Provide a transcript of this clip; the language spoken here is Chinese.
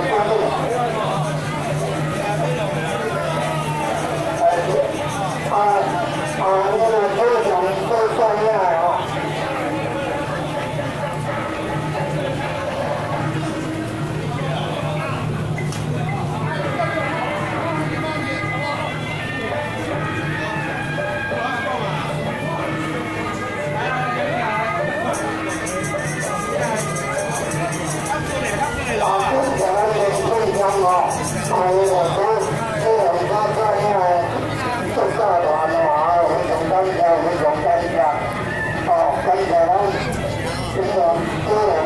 Obrigado. 我们我们，啊，我们，我们啊，